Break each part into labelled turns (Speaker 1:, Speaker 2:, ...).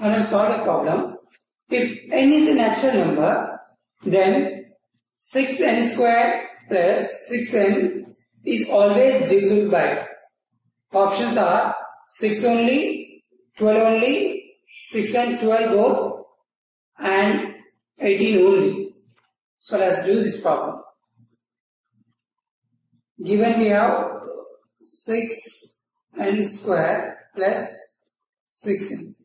Speaker 1: Now let's solve the problem. If n is a natural number, then 6n square plus 6n is always divisible by. Options are 6 only, 12 only, 6 and 12 both and 18 only. So let's do this problem. Given we have 6n square plus 6n.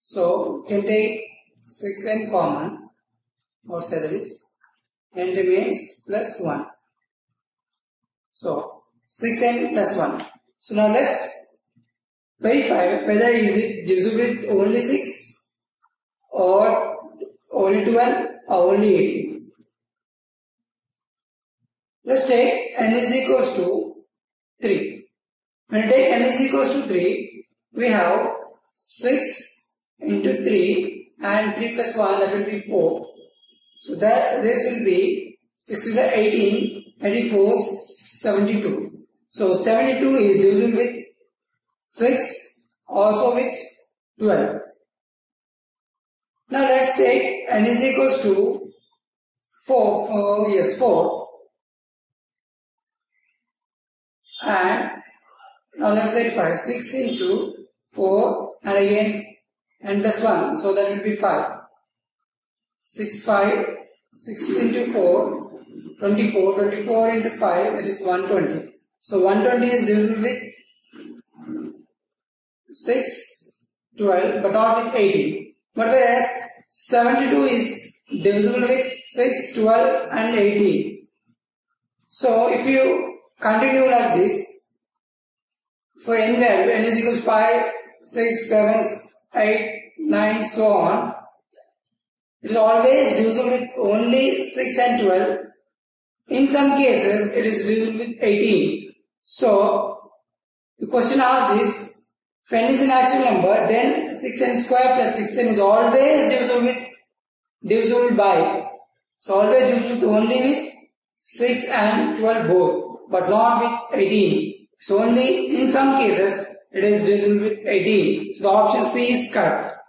Speaker 1: So can take 6n common outside this n remains plus 1. So 6n plus 1. So now let's verify whether is it divisible with only 6 or only 12 or only 18. Let's take n is equals to 3. When we take n is equals to 3, we have 6 into 3 and 3 plus 1 that will be 4. So that this will be 6 is 18, 84, 72. So 72 is divisible with 6 also with 12. Now let's take n is equals to 4, 4 yes 4 and now let's verify 6 into 4 and again n plus 1 so that will be 5 6 5 6 into 4 24 24 into 5 it is 120 so 120 is divisible with 6 12 but not with 18 but whereas 72 is divisible with 6 12 and 18 so if you continue like this for n value n is equals 5 6 7 8 9 so on. It is always divisible with only 6 and 12 in some cases it is divisible with 18 so the question asked is if n is a natural number? Then 6n square plus 6n is always divisible with divisible by. So always divisible with only with 6 and 12 both but not with 18 so only in some cases it is divisible with 18 so the option C is correct